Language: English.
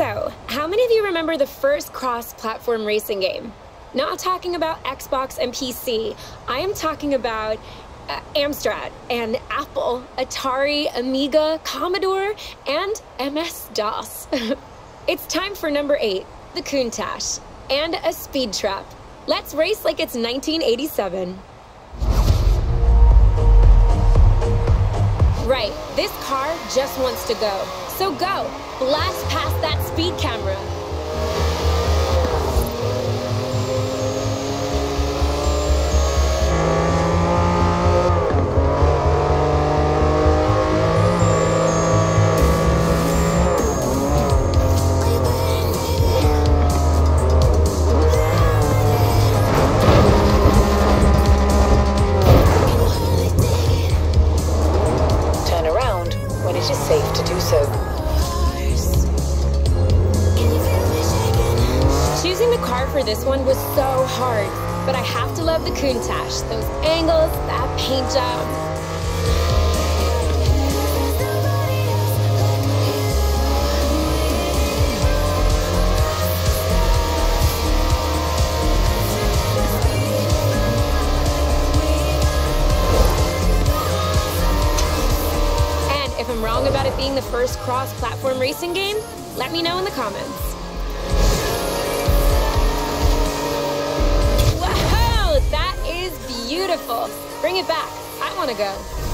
So, how many of you remember the first cross platform racing game? Not talking about Xbox and PC. I am talking about uh, Amstrad and Apple, Atari, Amiga, Commodore, and MS DOS. it's time for number eight the Countach and a speed trap. Let's race like it's 1987. Just wants to go. So go, blast past that speed camera. It is safe to do so. Choosing the car for this one was so hard, but I have to love the Countach. Those angles, that paint job. Wrong about it being the first cross-platform racing game, let me know in the comments. Wow, that is beautiful. Bring it back. I want to go.